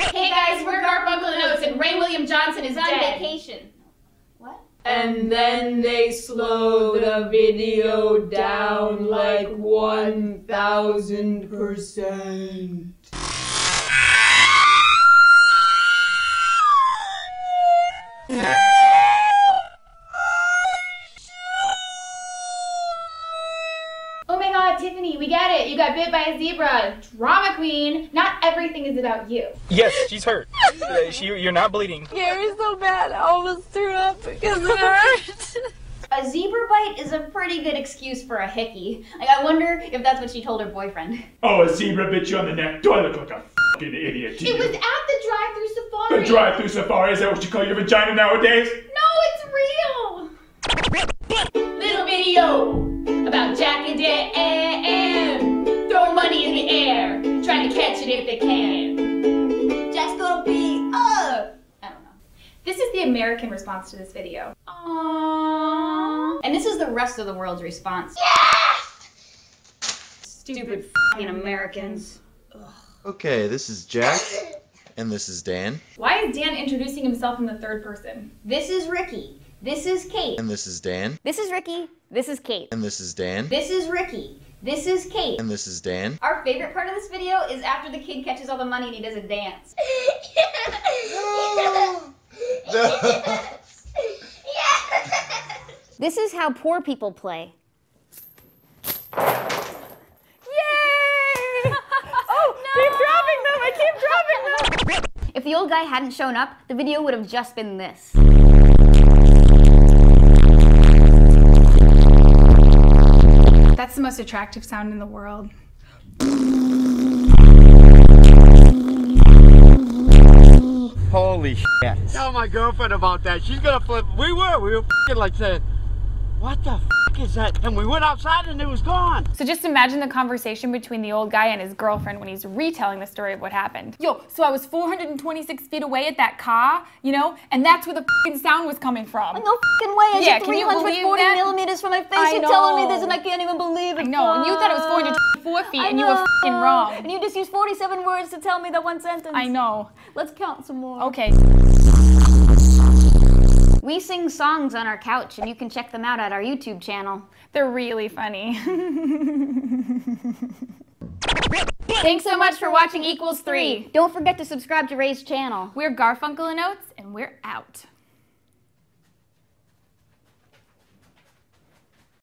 Hey guys, we're Garfunkel and Oates, and Ray William Johnson is on dead. vacation. What? And then they slow the video down like 1000%. Tiffany, we get it. You got bit by a zebra. Drama queen. Not everything is about you. Yes, she's hurt. Uh, she, you're not bleeding. Gary's so bad. I almost threw up because it hurt. A zebra bite is a pretty good excuse for a hickey. Like, I wonder if that's what she told her boyfriend. Oh, a zebra bit you on the neck. Do I look like a fucking idiot to It you? was at the drive-through safari. the drive-through safari, is that what you call your vagina nowadays? No, it's real. Little video about Jack and Dan. American response to this video. Aww. and this is the rest of the world's response. Stupid Fucking Americans. Okay, this is Jack, and this is Dan, Why is Dan introducing himself in the third person? This is Riki. This is Kate. and this is Dan, This is Riki. This is Kate. and this is Dan, This is Riki. This is Kate. and this is Dan. Our favorite part of this video is after the kid catches all the money and he does a dance. This is how poor people play. Yay! oh, keep dropping them! I keep dropping them! If the old guy hadn't shown up, the video would have just been this. That's the most attractive sound in the world. Shit. Tell my girlfriend about that. She's gonna flip. We were. We were like saying, "What the f- is that?" And we went outside and it was gone. So just imagine the conversation between the old guy and his girlfriend when he's retelling the story of what happened. Yo, so I was 426 feet away at that car, you know, and that's where the fing sound was coming from. No fucking way. I Yeah, took can you 340 millimeters from my face. I You're telling me this and I can't even believe it. No, know, and you thought it was 424 feet, and you were fing wrong. And you just used 47 words to tell me that one sentence. I know. Let's count some more. Okay. We sing songs on our couch, and you can check them out at our YouTube channel. They're really funny. Thanks so much for watching Equals 3. Don't forget to subscribe to Ray's channel. We're Garfunkel and Oates, and we're out.